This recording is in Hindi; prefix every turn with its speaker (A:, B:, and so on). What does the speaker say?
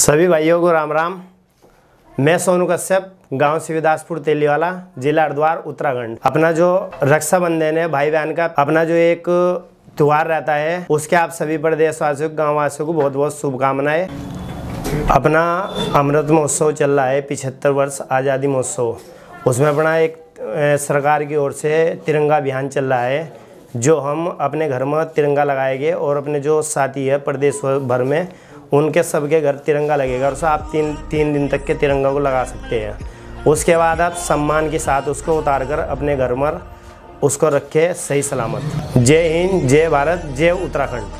A: सभी भाइयों को राम राम। मैं सोनू कश्यप, गाँव शिवदासपुर तेलीवाला, जिला हरिद्वार, उत्तराखंड। अपना जो रक्षाबंधन है भाई बहन का, अपना जो एक त्यौहार रहता है, उसके आप सभी प्रदेशवासियों गाँव वासियों को बहुत बहुत शुभकामनाएँ। अपना अमृत महोत्सव चल रहा है, पिछहत्तर वर्ष आज़ादी महोत्सव। उसमें अपना एक सरकार की ओर से तिरंगा अभियान चल रहा है, जो हम अपने घर में तिरंगा लगाएँगे और अपने जो साथी है, प्रदेश भर में उनके सबके घर तिरंगा लगेगा और आप तीन तीन दिन तक के तिरंगा को लगा सकते हैं। उसके बाद आप सम्मान के साथ उसको उतार कर अपने घर पर उसको रखे सही सलामत। जय हिंद, जय भारत, जय उत्तराखंड।